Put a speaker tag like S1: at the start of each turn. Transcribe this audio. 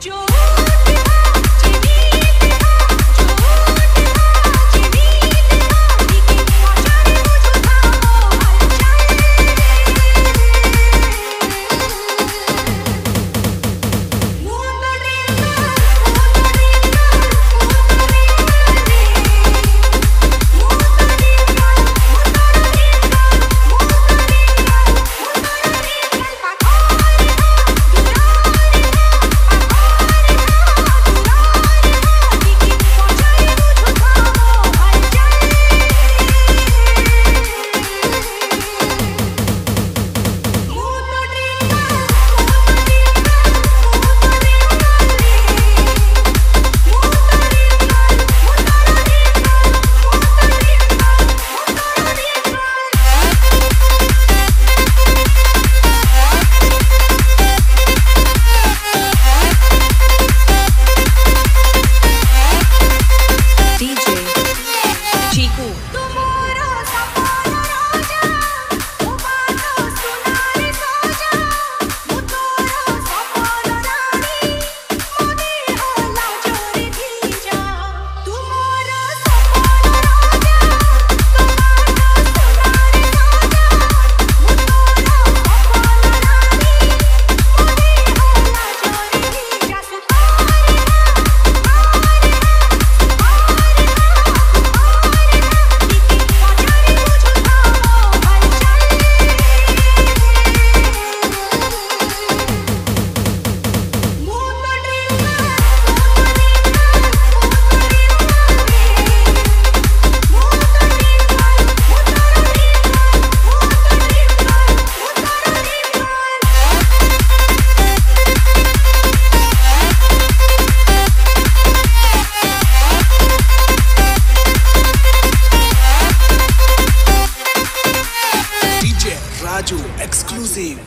S1: Joy. Exclusive.